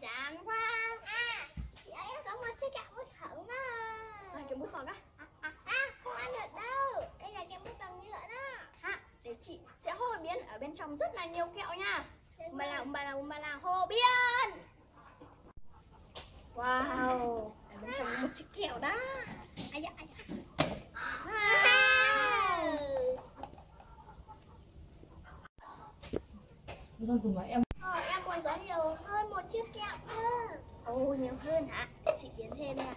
chán quá À, chị ơi em có một chiếc kẹo bút thử đó. à, cái bút còn á. À, à, à, không ăn được đâu. Đây là cái bút bằng nhựa đó. ha để chị sẽ hô biến ở bên trong rất là nhiều kẹo nha. Bà là bà là bà là hô biến. Wow ở bên trong có một chiếc kẹo đó. Ai da ai da. Wow. Xong cùng với em Còn có nhiều hơn một chiếc kẹo nữa. Ồ, nhiều hơn hả? Chị biến thêm nha.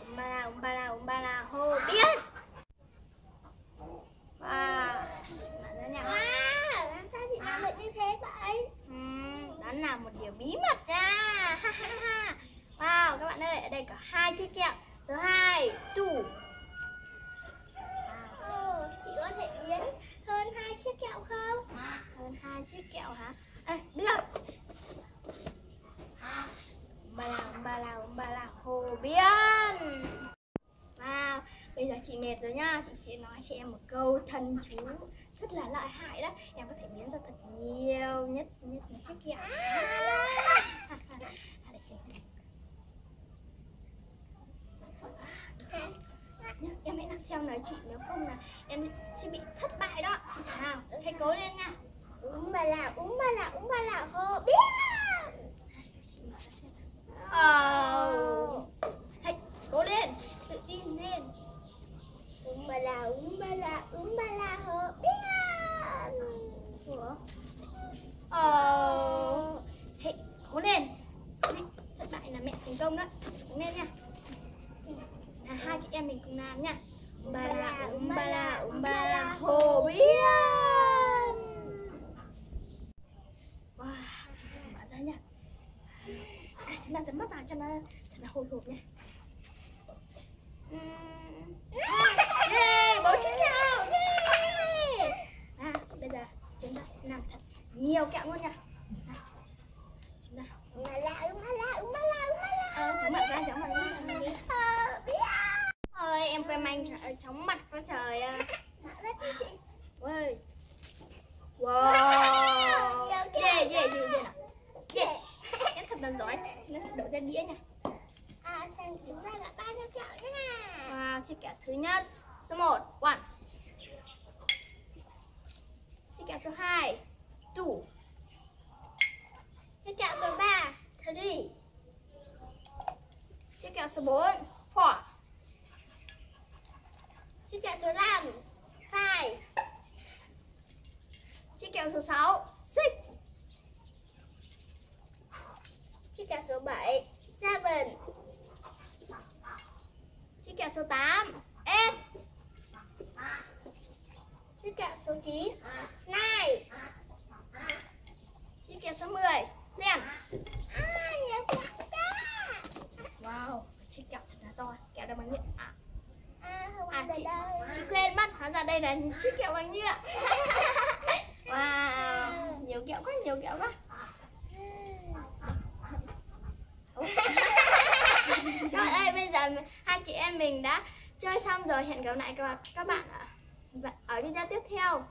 Úng ba la, úng ba la, úng ba la, hô biến. Wow, nha. Wow, làm sao chị làm được như thế vậy? Đó là một điều bí mật nha. Ha, ha, ha. Wow, các bạn ơi, ở đây có hai chiếc kẹo. Số 2, tủ. Ờ, chị có thể biến hai chiếc kẹo không? Hơn hai chiếc kẹo hả? À, được. bà là bà là bà là hồ biến. Wow, bây giờ chị mệt rồi nhá, chị sẽ nói cho em một câu thần chú rất là lợi hại đó. Em có thể biến ra thật nhiều nhất nhất một chiếc kẹo. À, để chị. Nhá, Em hãy chị nếu không là em sẽ bị thất bại đó. Nào, hãy cố lên nha. uống ba là, uống ba là, uống ba là, hô biết ờ. oh. Hãy cố lên, tự tin lên. uống ba là, uống ba là, uống ba là, hô biết Ủa? Ờ. Hãy cố lên. Thất bại là mẹ thành công đó. Cố lên nha. Là hai chị em mình cùng làm nha. Um ba la, um ba la, um ba la, hồ biến. Wow, mở ra nha. À, chúng ta sẽ bắt vào cho nó thật là hồi hộp nha. Yeah, bố chiếc kẹo. Yeah. À, bây giờ chúng ta sẽ làm thật nhiều kẹo luôn nha. À, chúng ta Úm ba là, úm ba là, úm ba là, úm ba là. Ờ, chóng mặt ra, chóng mặt ra. Hô biến! Quay manh chóng mặt quá trời à. Ôi. Wow. Yeah, yeah, yeah, yeah. Yeah. Em thật là giỏi. Nó sẽ đổ ra đĩa nha. À, xem chúng ta đã ba chiếc kẹo nha. Wow, chiếc kẹo thứ nhất. Số 1, one. Chiếc kẹo số 2, two. Chiếc kẹo số 3, three. Chiếc kẹo số 4, Chiếc kẹo số 5, 5 Chiếc kẹo số 6, 6 Chiếc kẹo số 7, 7 Chiếc kẹo số 8, 8 Chiếc kẹo số 9, 9 Chiếc kẹo số 10, ten. À, nhiều kẹo quá. Wow, chiếc kẹo thật là to. Kẹo đang bằng nhựa. À, À, không À, ăn được chị- đâu. chị quên mất hóa ra đây là chiếc kẹo bằng nhựa. Wow, nhiều kẹo quá, nhiều kẹo quá. Các bạn ơi bây giờ hai chị em mình đã chơi xong rồi. Hẹn gặp lại các bạn các bạn ở video tiếp theo.